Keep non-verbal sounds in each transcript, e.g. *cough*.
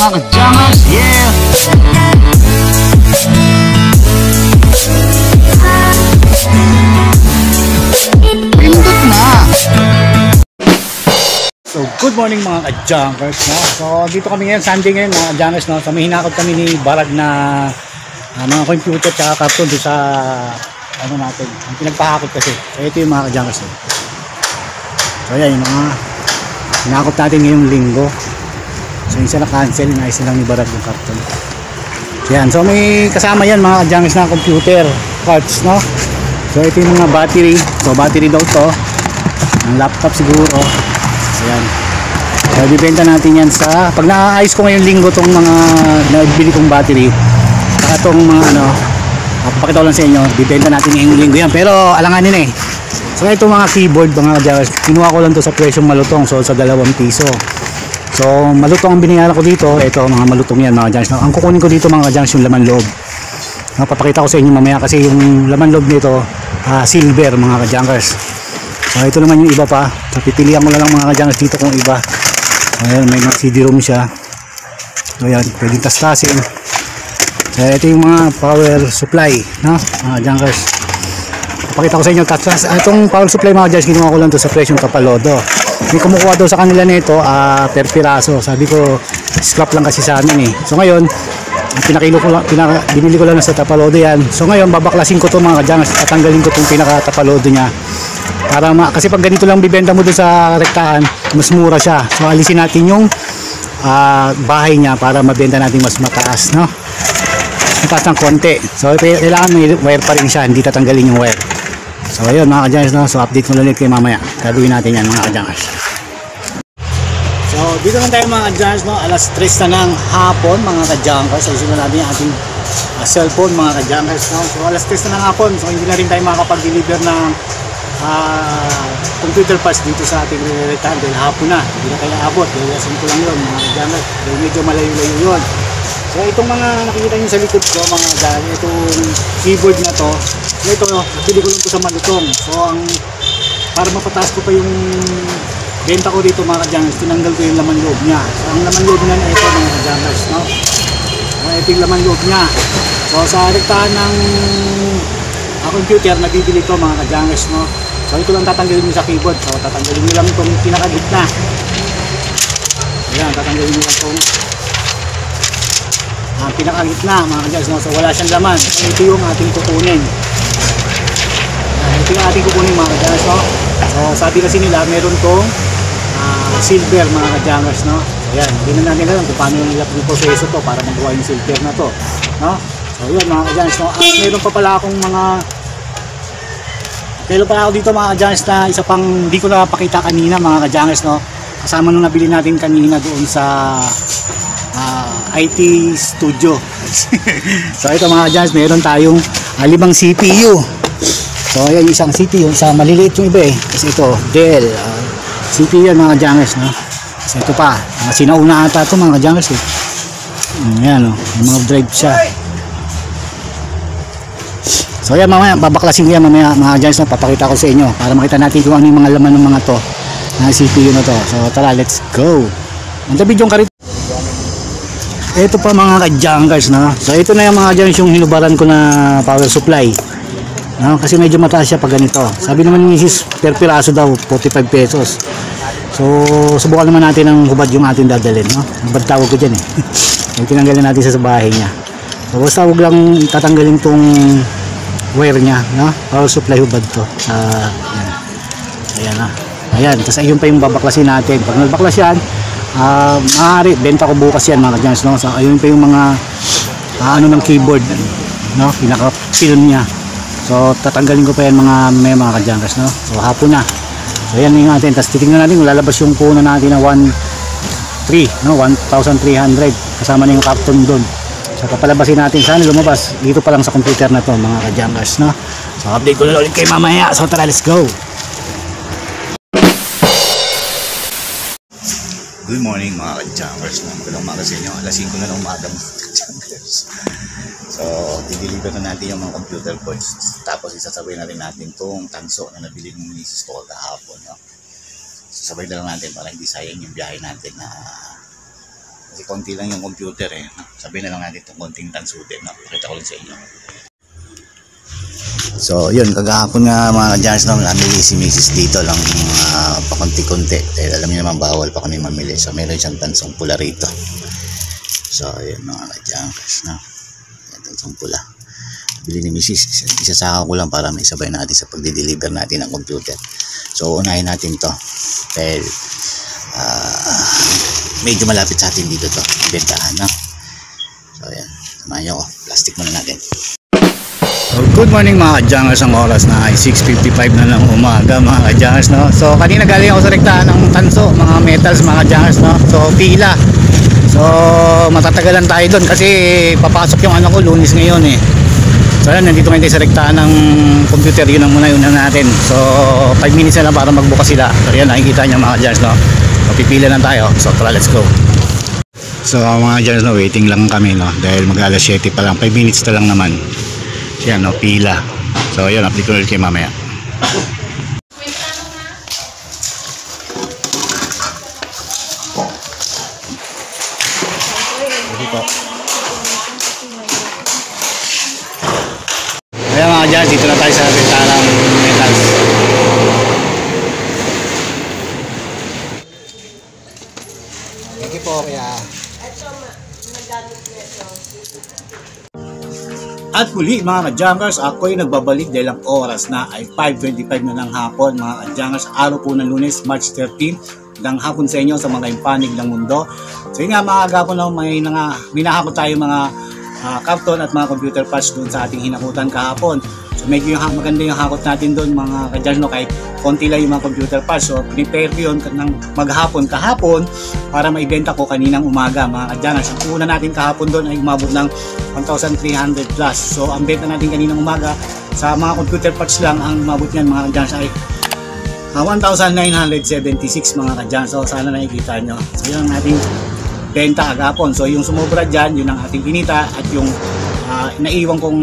mga kajamas, yeah! Pindot na! So, good morning mga ka-junkers, no? So, dito kami ngayon, Sunday ngayon, mga ka-junkers, no? So, may hinakot kami ni Barag na ah, mga computer tsaka cartoon doon sa ano natin, ang pinagpahakot kasi. So, ito yung mga ka-junkers, no? So, yan, yung mga hinakot natin ngayong linggo. So, isa na-cancel, inayos na lang ni Barag yung cartoon. So, yan. So, may kasama yan mga ka-junkers na computer parts, no? So, ito yung mga battery. So, battery daw to. Ang laptop siguro. Ayan. So, bibenta natin yan sa, pag naaayos ko ngayong linggo tong mga nabili kong battery, saka tong mga ano, papakita ko lang sa inyo, bibenta natin ngayong linggo yan. Pero alanganin eh. So, ito mga keyboard, mga jawas, kinuha ko lang to sa presyong malutong, so sa dalawang piso. So, malutong ang binayaran ko dito, ito mga malutong yan mga jawas. Ang kukunin ko dito mga jawas yung laman loob. No, papakita ko sa inyo mamaya kasi yung laman loob nito, ah, silver mga kajankers. So ito naman yung iba pa. So pipilihan ko na lang mga kajankers dito kung iba. Ayan, may mga CD-ROM siya. So ayan, pwedeng tastasin. So ito yung mga power supply, no? Mga kajankers. Papakita ko sa inyo, tastas. Itong power supply mga kajankers, kinuha ko lang to sa presyong kapalodo. May kumukuha daw sa kanila nito ah, per piraso. Sabi ko, scrap lang kasi sa amin eh. So ngayon, pinakilo ko lang, pinaka, binili ko lang sa tapalodo yan. So ngayon, babaklasin ko to mga kadyangers, tatanggalin ko tong pinaka tapalodo niya. Para ma, kasi pag ganito lang bibenta mo doon sa rektahan, mas mura siya. So alisin natin yung ah, bahay niya para mabenta natin mas mataas, no? Mataas ng konti. So kailangan may wire pa rin siya, hindi tatanggalin yung wire. So ayun mga kadyangers, no? So update ko ulit kayo mamaya. Gagawin natin yan mga kadyangers. So, dito lang tayo mga ka-junkers, no? Alas 3 na ng hapon, mga ka-junkers. So, simulan natin yung ating uh, cellphone, mga ka-junkers, no? So, alas 3 na ng hapon. So, hindi na rin tayo makakapag-deliver ng uh, computer parts dito sa ating re-retan dahil hapon na. Hindi na tayo abot. Dahil asin ko lang yun, mga ka-junkers. Dahil medyo malayo-layo yun. So, itong mga nakikita nyo sa likod ko, mga ka-junkers, itong keyboard na to, ito, napili ko lang ito sa malutong. So, ang para mapataas ko pa yung benta ko dito mga kadyangers, tinanggal ko yung laman loob niya. So, ang laman loob niya ito mga kadyangers, no? So, ito yung laman loob niya. So, sa rektahan ng uh, computer, nabibili ko mga kadyangers, no? So, ito lang tatanggalin mo sa keyboard. So, tatanggalin mo lang itong pinakagitna. Ayan, tatanggalin mo lang itong uh, pinakagitna mga kadyangers, no? So, wala siyang laman. So, ito yung ating kukunin. Ayan, ito yung ating kukunin mga kadyangers, no? So, sabi kasi nila, meron tong ah, silver mga ka-jangers, no? So, yan, hindi na natin alam kung paano nila pinoproseso to para magawa yung silver na to, no? So, yun mga ka-jangers, no? At meron pa pala akong mga meron pa ako dito mga ka-jangers na isa pang hindi ko napakita kanina mga ka-jangers, no? Kasama nung nabili natin kanina doon sa ah, IT studio. *laughs* so, ito mga ka-jangers, meron tayong ah, limang CPU. So ayan yung isang CPU, sa maliliit yung iba eh. Kasi ito, Dell. Uh, CPU yan mga jangers, no? So ito pa, mga sinauna ata ito mga jangers eh. Mm, Yan oh, may mga drive siya. So ayan mamaya, babaklasin ko yan mamaya mga jangers na papakita ko sa inyo para makita natin kung ano yung mga laman ng mga to na CPU na to. So tara, let's go. Ang tabi yung karit. Ito pa mga ka-jangers na. So ito na yung mga jangers yung hinubaran ko na power supply. No, kasi medyo mataas siya pag ganito. Sabi naman ni Mrs. per piraso daw 45 pesos. So, subukan naman natin ang hubad yung ating dadalhin, no? Hubad tawag ko diyan eh. *laughs* Yung tinanggalin natin sa bahay niya. So, basta huwag lang tatanggalin tong wire niya, no? Power supply hubad to. Sa yan. Ayan na. Ayan, tapos ayun pa yung babaklasin natin. Pag nagbaklas yan, ah, maaari benta ko bukas yan mga kadyans, no? So, ayun pa yung mga ah, ano ng keyboard, no? Pinaka-pin niya. So tatanggalin ko pa yan mga may mga kadyangkas no. So hapon na. So yan yung natin. Tapos titingnan natin kung lalabas yung puno natin na 1 3 no 1,300 kasama na yung carton doon. So papalabasin natin sana lumabas dito pa lang sa computer na to mga kadyangkas no. So update ko na ulit kay mamaya. So tara let's go. Good morning mga ka-junkers. Magandang umaga sa inyo. Alas 5 na ng umaga mga ka-junkers. So, dideliver na natin yung mga computer points. Tapos isasabay na rin natin tong tanso na nabili ng misis ko kahapon. No? Sasabay na lang natin para hindi sayang yung biyahe natin na Kasi konti lang yung computer eh. Sabihin na lang natin itong konting tansutin. No? Pakita ko lang sa inyo. So, yun, kagahapon nga mga ka-Jars, no, namili si Mrs. dito lang uh, pakunti-kunti. Dahil alam niyo naman, bawal pa kami mamili. So, meron siyang tansong pula rito. So, yun mga ka-Jars, no. Yan, tansong pula. Bili ni Mrs. Isasaka ko lang para may sabay natin sa pagdi-deliver natin ng computer. So, unahin natin to. Dahil, ah, medyo malapit sa atin dito to. Bentahan, no. So, yan. Samahan niyo ako. Plastic muna natin. Good morning mga kadyangers ang oras na ay 6.55 na ng umaga mga kadyangers no? So kanina galing ako sa rektahan ng tanso mga metals mga kadyangers no? So pila. So matatagalan tayo doon kasi papasok yung ano ko lunis ngayon eh. So yan nandito ngayon tayo sa rektahan ng computer. Yun ang muna yun na natin. So 5 minutes na lang para magbukas sila. So yan nakikita nyo mga kadyangers no? So pipila lang tayo. So tara let's go. So mga kadyangers no waiting lang kami no? Dahil mag alas 7 pa lang. 5 minutes na lang naman yan, no, pila. So, yun, update ko ulit kayo mamaya. Ayan mga dyan, dito na tayo sa bintana ng metals. Thank you po, kaya... At muli mga kadyangers, ako'y nagbabalik dahil ang oras na ay 5.25 na ng hapon mga kadyangers. Araw po ng lunes, March 13. Ng hapon sa inyo sa mga impanig ng mundo. So nga mga agapon na may, mga, minahakot tayo mga ah, karton at mga computer parts doon sa ating hinakutan kahapon. So medyo yung, maganda yung hakot natin doon mga kadyangers no, kahit konti lang yung mga computer parts. So prepare ko yun ng maghapon kahapon para maibenta ko kaninang umaga mga kadyangers. Ang una natin kahapon doon ay umabot ng 1,300 plus. So, ang benta natin kaninang umaga sa mga computer parts lang, ang mabot niyan mga kadyans ay ah, 1,976 mga kadyans. So, sana nakikita nyo. So, yun ang ating benta agapon. So, yung sumobra dyan, yun ang ating kinita at yung ah, naiwan kong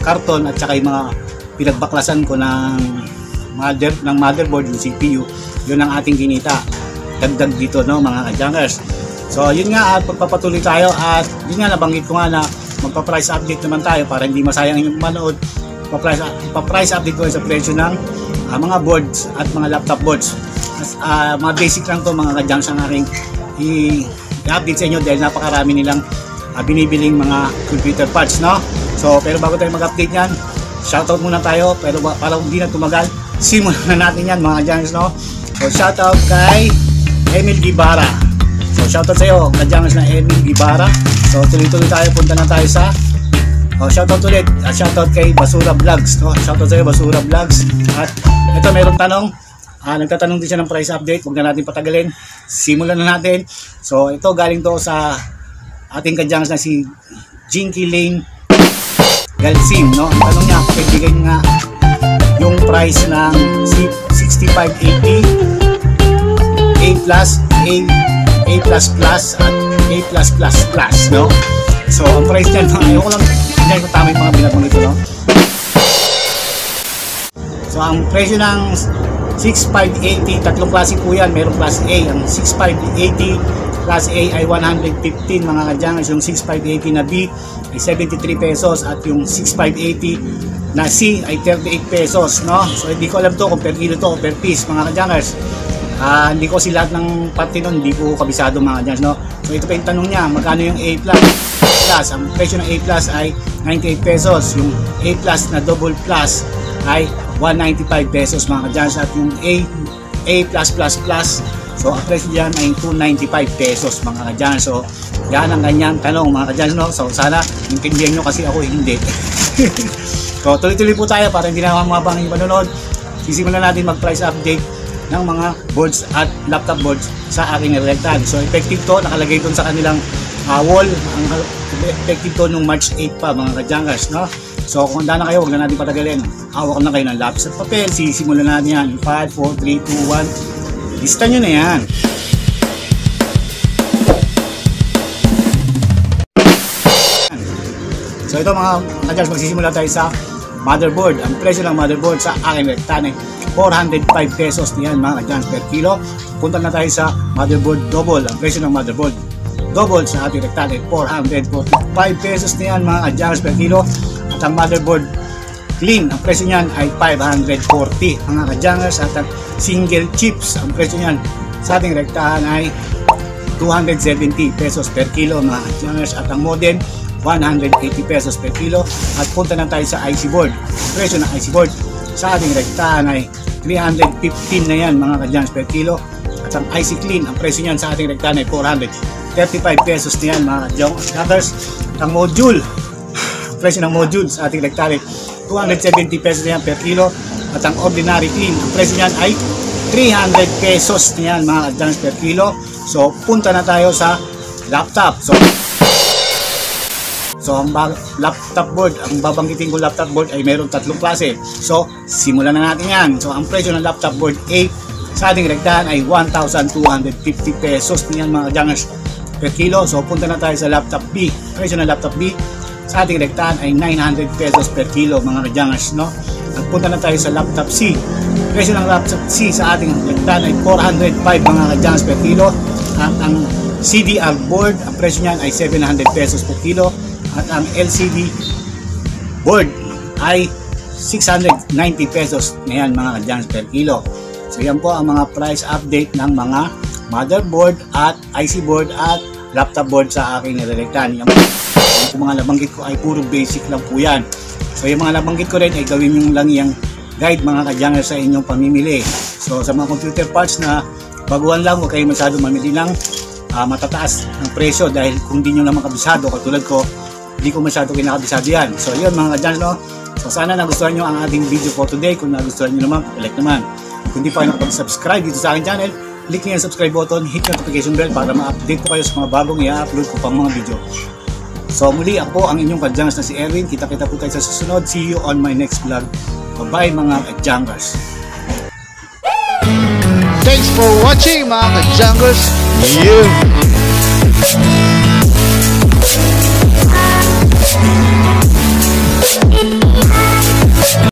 karton at saka yung mga pinagbaklasan ko ng mother, ng motherboard, yung CPU, yun ang ating kinita. Dagdag dito, no, mga kadyangers. So, yun nga at pagpapatuloy tayo at yun nga nabanggit ko nga na magpa-price update naman tayo para hindi masayang yung manood. Pa-price, update ko sa presyo ng ah, mga boards at mga laptop boards. As, ah, mga basic lang to mga kadyang ang aking i-update sa inyo dahil napakarami nilang ah, binibiling mga computer parts, no? So, pero bago tayo mag-update yan, shoutout muna tayo pero para hindi na tumagal, simulan na natin yan mga kadyangers, no? So, shoutout kay Emil Gibara. So, shoutout sa iyo, kadyangers na Emil Gibara. So, tuloy-tuloy tayo, punta na tayo sa Oh, shoutout ulit. At shoutout kay Basura Vlogs. No? Shoutout sa iyo, Basura Vlogs. At ito, mayroong tanong. Ah, nagtatanong din siya ng price update. Huwag na natin patagalin. Simulan na natin. So, ito galing to sa ating kadyangers na si Jinky Lane Galsim. No? Ang tanong niya, kaibigan nga yung price ng C- 6580 A plus, A, A plus plus at A plus plus plus, no? So, ang price niyan, ayaw ko lang, hindi ko tama yung mga binabanggit ko, no? So, ang presyo ng 6580, tatlong klase po yan. Merong class A. Ang 6580 class A ay 115 mga kadyangers. Yung 6580 na B ay 73 pesos at yung 6580 na C ay 38 pesos, no? So, hindi ko alam to kung per kilo to per piece mga kadyangers. Ah, hindi ko si lahat ng parte nun, hindi ko kabisado mga kadyangers, no? So, ito pa yung tanong niya, magkano yung A plus? plus. Ang presyo ng A plus ay 98 pesos. Yung A plus na double plus ay 195 pesos mga kadyans. At yung A, A plus plus plus, so ang presyo dyan ay 295 pesos mga kadyans. So yan ang ganyang tanong mga kadyans. No? So sana intindihan nyo kasi ako hindi. *laughs* so tuloy-tuloy po tayo para hindi na mabang yung panonood. Sisimulan natin mag-price update ng mga boards at laptop boards sa aking electan. So effective to, nakalagay doon sa kanilang uh, wall. Ang effective to nung March 8 pa mga kadyangers, no? So kung handa na kayo, huwag na natin patagalin. Hawak na kayo ng lapis at papel. Sisimulan natin yan. 5, 4, 3, 2, 1. Lista nyo na yan. So ito mga kadyangers, magsisimula tayo sa motherboard. Ang presyo ng motherboard sa aking Rectane, 405 pesos niyan mga kadyangers per kilo. Punta na tayo sa motherboard double. Ang presyo ng motherboard, double sa ating rectal ay 445 pesos na yan mga kadyangers per kilo at ang motherboard clean. Ang presyo niyan ay 540 mga kadyangers at ang single chips ang presyo niyan sa ating rektahan ay 270 pesos per kilo mga kadyangers at ang modem 180 pesos per kilo. At punta na tayo sa IC board. Presyo ng IC board sa ating rektahan ay 315 na yan mga kadyangers per kilo. At ang IC clean ang presyo niyan sa ating rektahan ay 435 pesos na yan mga kadyangers at ang module *sighs* presyo ng module sa ating rectale 270 pesos na per kilo at ang ordinary clean ang presyo niyan ay 300 pesos na yan mga advance per kilo so punta na tayo sa laptop so So ang laptop board, ang babanggitin ko laptop board ay mayroong tatlong klase. So simulan na natin yan. So ang presyo ng laptop board A sa ating rektahan ay 1,250 pesos na yan mga jangers per kilo. So punta na tayo sa laptop B. Presyo ng laptop B sa ating rektahan ay 900 pesos per kilo mga jangers no. At punta na tayo sa laptop C. Presyo ng laptop C sa ating rektahan ay 405 mga jangers per kilo. At ang CDR board, ang presyo niyan ay 700 pesos per kilo at ang LCD board ay 690 pesos na yan mga kadyans per kilo. So yan po ang mga price update ng mga motherboard at IC board at laptop board sa aking nilarektan. Yung, yung mga nabanggit ko ay puro basic lang po yan. So yung mga nabanggit ko rin ay gawin nyo lang yung guide mga kadyangers sa inyong pamimili. So sa mga computer parts na baguhan lang, huwag kayong masyado mamili ng ah, matataas ng presyo dahil kung di nyo naman kabisado katulad ko hindi ko masyado kinakabisado yan. So yun mga kadyan no? So sana nagustuhan nyo ang ating video for today. Kung nagustuhan nyo naman like naman. Kung di pa kayo nakapag-subscribe dito sa aking channel click nyo yung subscribe button hit yung notification bell para ma-update ko kayo sa mga bagong i-upload ko pang mga video so muli ako ang inyong kadyangers na si Erwin kita kita po tayo sa susunod see you on my next vlog bye bye mga kadyangers Thanks for watching mga ka-jungles. Yeah!